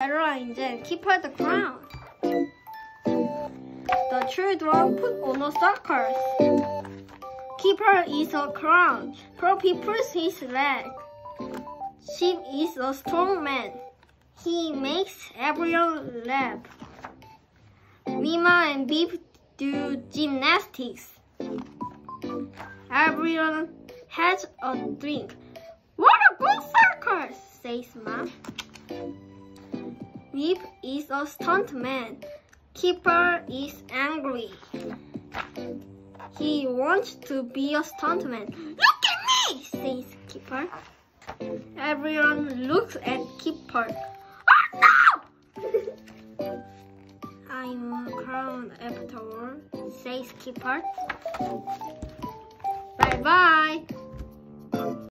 Heroines and Kipper the crown. The children put on the suckers. Kipper is a crown. Proppy puts his leg. Chip is a strong man. He makes everyone laugh. Mima and Beep do gymnastics. Everyone has a drink. What a good soccer says Mom. Beep is a stuntman. Kipper is angry. He wants to be a stuntman. Look at me, says Kipper. Everyone looks at Kipper. Oh no! I'm a crown after all, says Kipper. Bye bye.